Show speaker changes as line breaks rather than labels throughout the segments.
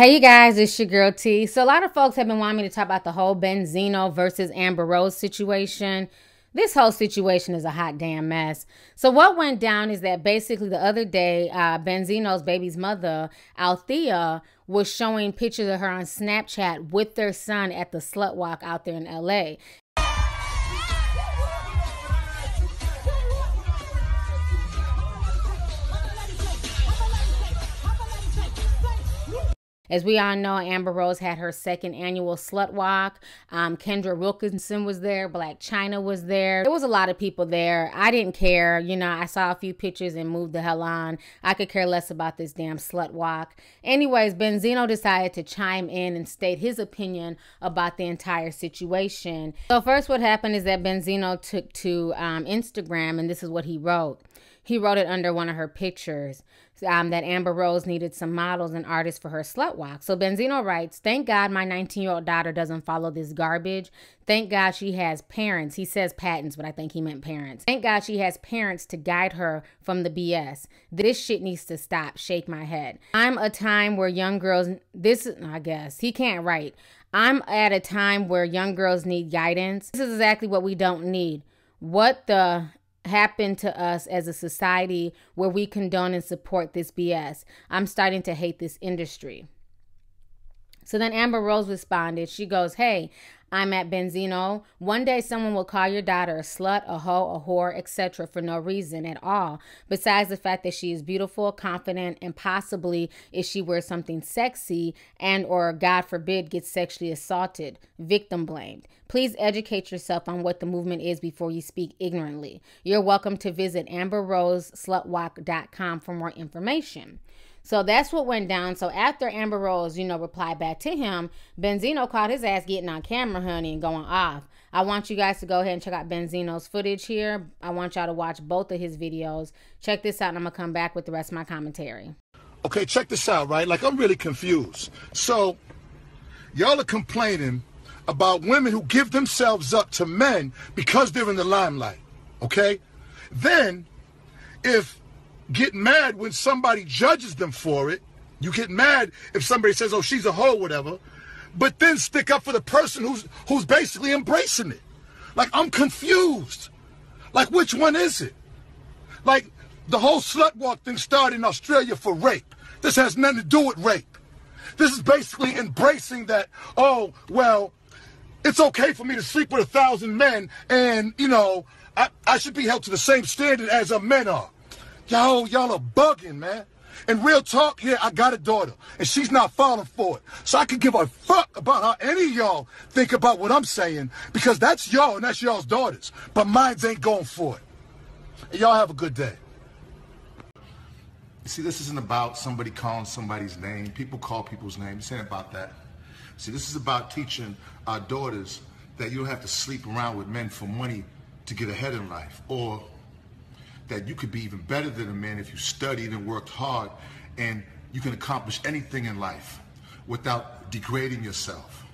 Hey, you guys, it's your girl T. So, a lot of folks have been wanting me to talk about the whole Benzino versus Amber Rose situation. This whole situation is a hot damn mess. So, what went down is that basically the other day, uh, Benzino's baby's mother, Althea, was showing pictures of her on Snapchat with their son at the slut walk out there in LA. As we all know, Amber Rose had her second annual Slut Walk. Um, Kendra Wilkinson was there. Blac Chyna was there. There was a lot of people there. I didn't care. You know, I saw a few pictures and moved the hell on. I could care less about this damn Slut Walk. Anyways, Benzino decided to chime in and state his opinion about the entire situation. So first what happened is that Benzino took to um, Instagram and this is what he wrote. He wrote it under one of her pictures um, that Amber Rose needed some models and artists for her slut walk. So Benzino writes, Thank God my 19 year old daughter doesn't follow this garbage. Thank God she has parents. He says patents, but I think he meant parents. Thank God she has parents to guide her from the BS. This shit needs to stop. Shake my head. I'm a time where young girls, this, I guess, he can't write. I'm at a time where young girls need guidance. This is exactly what we don't need. What the happen to us as a society where we condone and support this BS. I'm starting to hate this industry. So then Amber Rose responded. She goes, Hey, I'm at Benzino. One day someone will call your daughter a slut, a hoe, a whore, etc. for no reason at all, besides the fact that she is beautiful, confident, and possibly if she wears something sexy and or God forbid gets sexually assaulted, victim blamed. Please educate yourself on what the movement is before you speak ignorantly. You're welcome to visit amberroseslutwalk.com for more information. So that's what went down. So after Amber Rose, you know, replied back to him, Benzino caught his ass getting on camera, honey, and going off. I want you guys to go ahead and check out Benzino's footage here. I want y'all to watch both of his videos. Check this out, and I'm going to come back with the rest of my commentary.
Okay, check this out, right? Like, I'm really confused. So, y'all are complaining about women who give themselves up to men because they're in the limelight, okay? Then, if get mad when somebody judges them for it. You get mad if somebody says, "Oh, she's a hoe," whatever. But then stick up for the person who's who's basically embracing it. Like I'm confused. Like which one is it? Like the whole slut walk thing started in Australia for rape. This has nothing to do with rape. This is basically embracing that. Oh well, it's okay for me to sleep with a thousand men, and you know I, I should be held to the same standard as a men are. Y'all, y'all are bugging, man. And real talk, yeah, I got a daughter, and she's not falling for it. So I can give a fuck about how any of y'all think about what I'm saying, because that's y'all and that's y'all's daughters. But mine's ain't going for it. And y'all have a good day.
See, this isn't about somebody calling somebody's name. People call people's names. This ain't about that. See, this is about teaching our daughters that you don't have to sleep around with men for money to get ahead in life, or that you could be even better than a man if you studied and worked hard and you can accomplish anything in life without degrading yourself.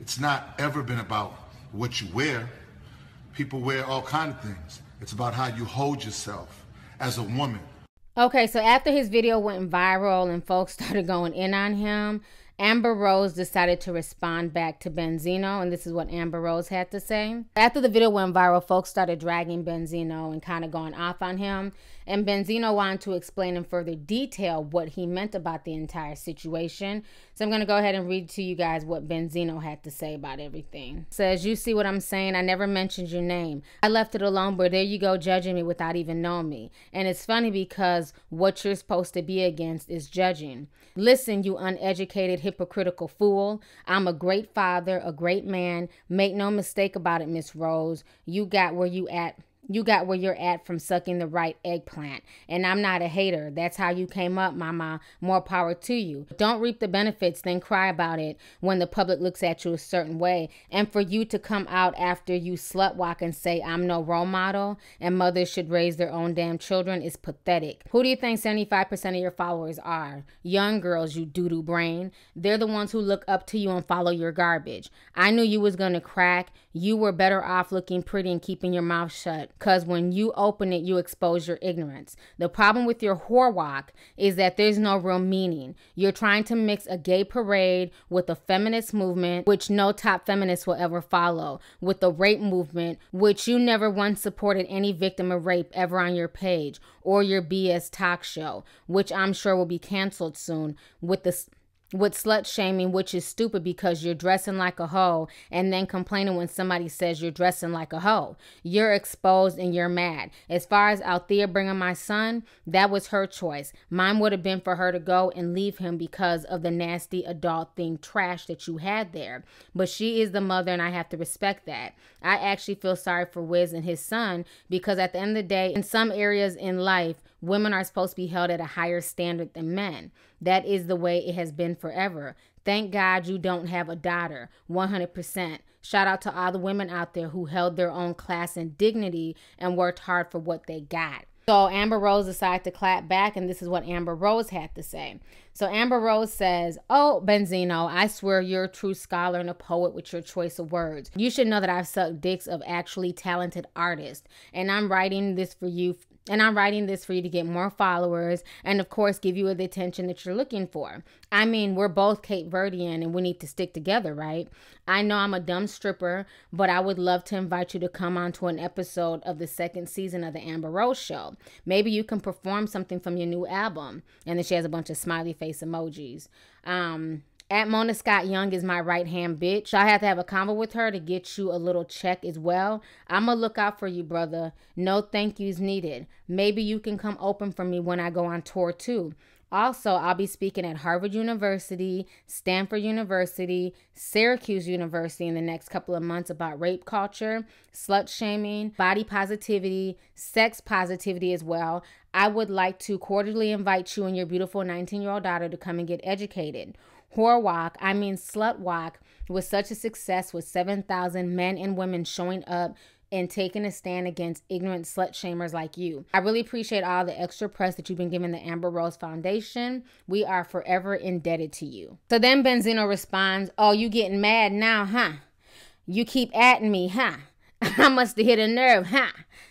It's not ever been about what you wear. People wear all kinds of things. It's about how you hold yourself as a woman.
Okay, so after his video went viral and folks started going in on him, Amber Rose decided to respond back to Benzino, and this is what Amber Rose had to say. After the video went viral, folks started dragging Benzino and kind of going off on him. And Benzino wanted to explain in further detail what he meant about the entire situation. So I'm going to go ahead and read to you guys what Benzino had to say about everything. Says, You see what I'm saying? I never mentioned your name. I left it alone, but there you go judging me without even knowing me. And it's funny because what you're supposed to be against is judging. Listen, you uneducated, hypocritical fool. I'm a great father, a great man. Make no mistake about it, Miss Rose. You got where you at you got where you're at from sucking the right eggplant. And I'm not a hater. That's how you came up, mama. More power to you. Don't reap the benefits, then cry about it when the public looks at you a certain way. And for you to come out after you slut walk and say, I'm no role model and mothers should raise their own damn children is pathetic. Who do you think 75% of your followers are? Young girls, you doo doo brain. They're the ones who look up to you and follow your garbage. I knew you was gonna crack. You were better off looking pretty and keeping your mouth shut because when you open it, you expose your ignorance. The problem with your whore walk is that there's no real meaning. You're trying to mix a gay parade with a feminist movement, which no top feminist will ever follow, with the rape movement, which you never once supported any victim of rape ever on your page, or your BS talk show, which I'm sure will be canceled soon, with the with slut shaming, which is stupid because you're dressing like a hoe and then complaining when somebody says you're dressing like a hoe. You're exposed and you're mad. As far as Althea bringing my son, that was her choice. Mine would have been for her to go and leave him because of the nasty adult thing trash that you had there. But she is the mother and I have to respect that. I actually feel sorry for Wiz and his son because at the end of the day, in some areas in life, women are supposed to be held at a higher standard than men. That is the way it has been forever. Thank God you don't have a daughter. 100%. Shout out to all the women out there who held their own class and dignity and worked hard for what they got. So Amber Rose decided to clap back, and this is what Amber Rose had to say. So Amber Rose says, Oh, Benzino, I swear you're a true scholar and a poet with your choice of words. You should know that I've sucked dicks of actually talented artists, and I'm writing this for you and I'm writing this for you to get more followers and, of course, give you the attention that you're looking for. I mean, we're both Cape Verdean and we need to stick together, right? I know I'm a dumb stripper, but I would love to invite you to come on to an episode of the second season of the Amber Rose Show. Maybe you can perform something from your new album. And then she has a bunch of smiley face emojis. Um, at Mona Scott Young is my right hand bitch. I have to have a convo with her to get you a little check as well. I'm gonna look out for you, brother. No thank yous needed. Maybe you can come open for me when I go on tour too. Also, I'll be speaking at Harvard University, Stanford University, Syracuse University in the next couple of months about rape culture, slut shaming, body positivity, sex positivity as well. I would like to cordially invite you and your beautiful 19 year old daughter to come and get educated. Whore Walk, I mean Slut Walk, was such a success with 7,000 men and women showing up and taking a stand against ignorant slut shamers like you. I really appreciate all the extra press that you've been giving the Amber Rose Foundation. We are forever indebted to you. So then Benzino responds, Oh, you getting mad now, huh? You keep atting me, huh? I must have hit a nerve, huh?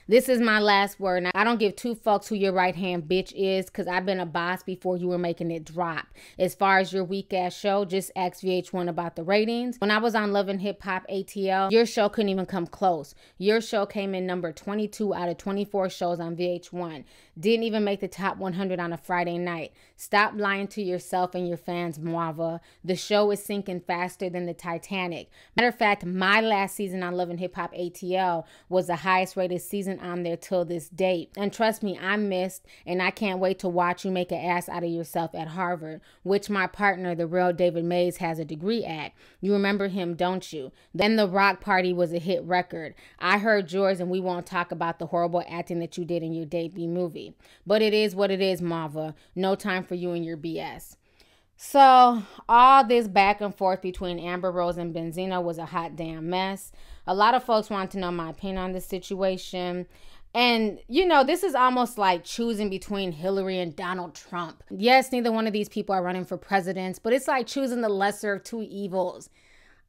This is my last word. Now, I don't give two fucks who your right hand bitch is because I've been a boss before you were making it drop. As far as your weak ass show, just ask VH1 about the ratings. When I was on Love and Hip Hop ATL, your show couldn't even come close. Your show came in number 22 out of 24 shows on VH1. Didn't even make the top 100 on a Friday night. Stop lying to yourself and your fans, Moava. The show is sinking faster than the Titanic. Matter of fact, my last season on Love and Hip Hop ATL was the highest rated season on there till this date. And trust me, I missed, and I can't wait to watch you make an ass out of yourself at Harvard, which my partner, the real David Mays, has a degree at. You remember him, don't you? Then The Rock Party was a hit record. I heard yours, and we won't talk about the horrible acting that you did in your debut movie. But it is what it is, Mava. No time for you and your BS. So, all this back and forth between Amber Rose and Benzino was a hot damn mess. A lot of folks want to know my opinion on this situation. And, you know, this is almost like choosing between Hillary and Donald Trump. Yes, neither one of these people are running for presidents, but it's like choosing the lesser of two evils.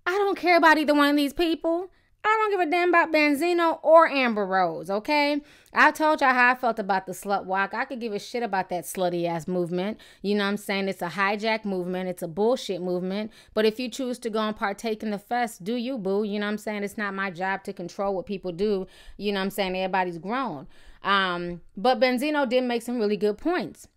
I don't care about either one of these people. I don't give a damn about Benzino or Amber Rose, okay? I told y'all how I felt about the slut walk. I could give a shit about that slutty ass movement. You know what I'm saying? It's a hijack movement. It's a bullshit movement. But if you choose to go and partake in the fest, do you, boo? You know what I'm saying? It's not my job to control what people do. You know what I'm saying? Everybody's grown. Um, but Benzino did make some really good points.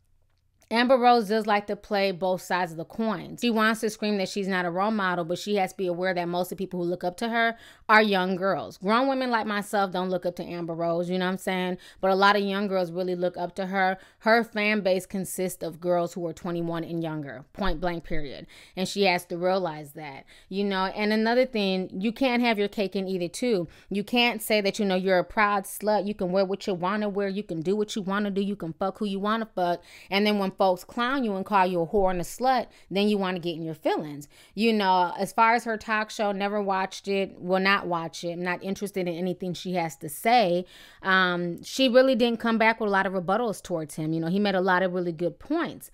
Amber Rose does like to play both sides of the coin. She wants to scream that she's not a role model, but she has to be aware that most of the people who look up to her are young girls. Grown women like myself don't look up to Amber Rose, you know what I'm saying? But a lot of young girls really look up to her. Her fan base consists of girls who are 21 and younger, point blank, period. And she has to realize that, you know. And another thing, you can't have your cake and eat it too. You can't say that, you know, you're a proud slut. You can wear what you want to wear. You can do what you want to do. You can fuck who you want to fuck. And then when folks clown you and call you a whore and a slut, then you want to get in your feelings. You know, as far as her talk show, never watched it, will not watch it. I'm not interested in anything she has to say. Um, she really didn't come back with a lot of rebuttals towards him. You know, he made a lot of really good points.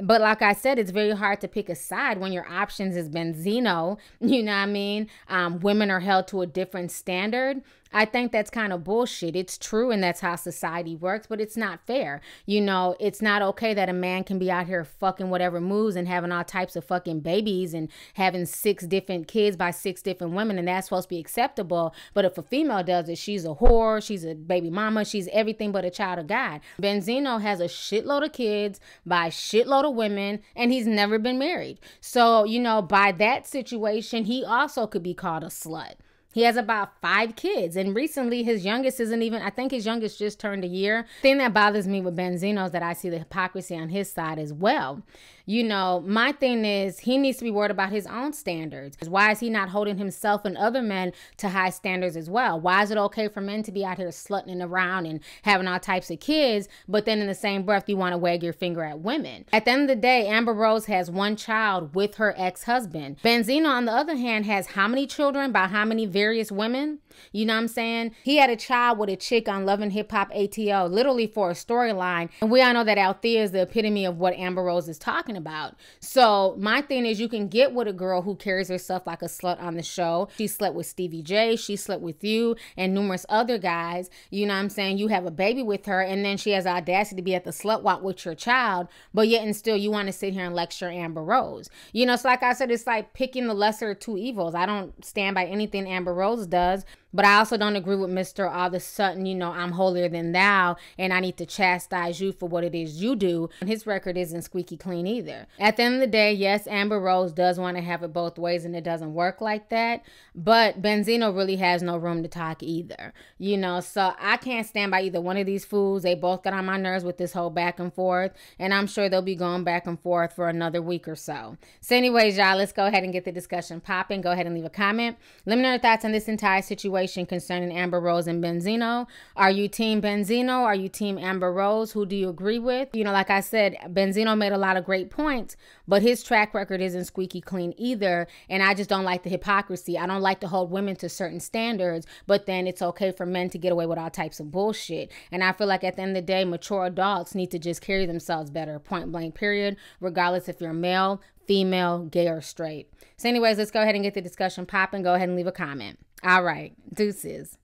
But like I said, it's very hard to pick a side when your options is Benzino. You know what I mean? Um, women are held to a different standard. I think that's kind of bullshit. It's true and that's how society works, but it's not fair. You know, it's not okay that a man can be out here fucking whatever moves and having all types of fucking babies and having six different kids by six different women and that's supposed to be acceptable. But if a female does it, she's a whore, she's a baby mama, she's everything but a child of God. Benzino has a shitload of kids by shitload of women and he's never been married. So, you know, by that situation, he also could be called a slut. He has about five kids, and recently his youngest isn't even, I think his youngest just turned a year. thing that bothers me with Benzino is that I see the hypocrisy on his side as well. You know, my thing is he needs to be worried about his own standards. Why is he not holding himself and other men to high standards as well? Why is it okay for men to be out here slutting around and having all types of kids, but then in the same breath you want to wag your finger at women? At the end of the day, Amber Rose has one child with her ex-husband. Benzino, on the other hand, has how many children by how many various women? You know what I'm saying? He had a child with a chick on Love and Hip Hop ATL, literally for a storyline. And we all know that Althea is the epitome of what Amber Rose is talking about. So my thing is you can get with a girl who carries herself like a slut on the show. She slept with Stevie J, she slept with you and numerous other guys. You know what I'm saying? You have a baby with her and then she has the audacity to be at the slut walk with your child, but yet and still you want to sit here and lecture Amber Rose. You know, so like I said, it's like picking the lesser of two evils. I don't stand by anything Amber Rose does. But I also don't agree with Mr. All of a sudden, you know, I'm holier than thou and I need to chastise you for what it is you do. And his record isn't squeaky clean either. At the end of the day, yes, Amber Rose does want to have it both ways and it doesn't work like that. But Benzino really has no room to talk either. You know, so I can't stand by either one of these fools. They both got on my nerves with this whole back and forth. And I'm sure they'll be going back and forth for another week or so. So, anyways, y'all, let's go ahead and get the discussion popping. Go ahead and leave a comment. Let me know your thoughts on this entire situation concerning Amber Rose and Benzino. Are you team Benzino? Are you team Amber Rose? Who do you agree with? You know, like I said, Benzino made a lot of great points, but his track record isn't squeaky clean either. And I just don't like the hypocrisy. I don't like to hold women to certain standards, but then it's okay for men to get away with all types of bullshit. And I feel like at the end of the day, mature adults need to just carry themselves better, point blank, period, regardless if you're male, female, gay, or straight. So, anyways, let's go ahead and get the discussion popping. Go ahead and leave a comment. All right, deuces.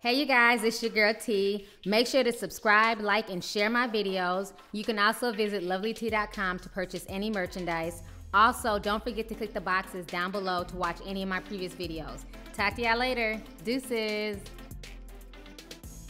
Hey you guys, it's your girl T. Make sure to subscribe, like, and share my videos. You can also visit lovelyti.com to purchase any merchandise. Also, don't forget to click the boxes down below to watch any of my previous videos. Talk to y'all later. Deuces.